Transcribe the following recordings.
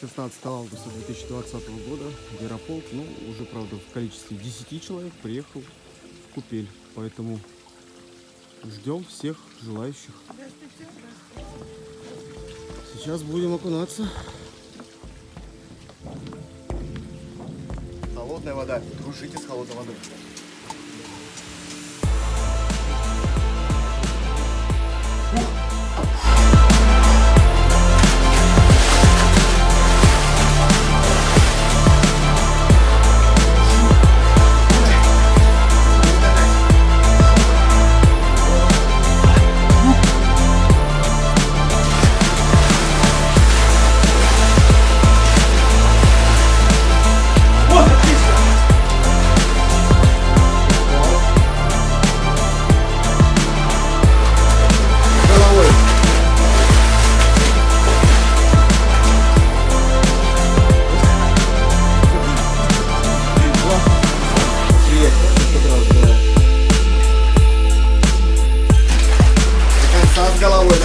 16 августа 2020 года Ярополк, ну, уже, правда, в количестве 10 человек приехал в купель. Поэтому ждем всех желающих. Сейчас будем окунаться. Холодная вода. Дружите с холодной водой.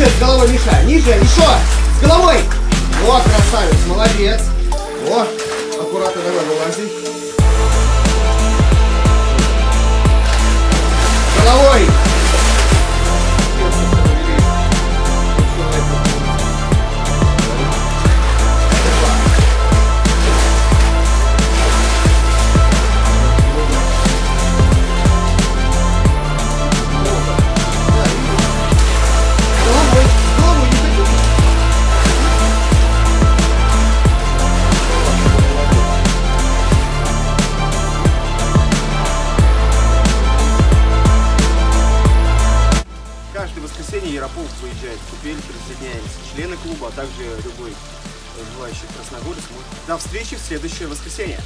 Ниже с головой, Миша, ниже, еще! С головой! Вот, красавец, молодец. О, воскресенье Ярополк выезжает в Купель, присоединяемся. Члены клуба, а также любой желающий красногорец. До встречи в следующее воскресенье.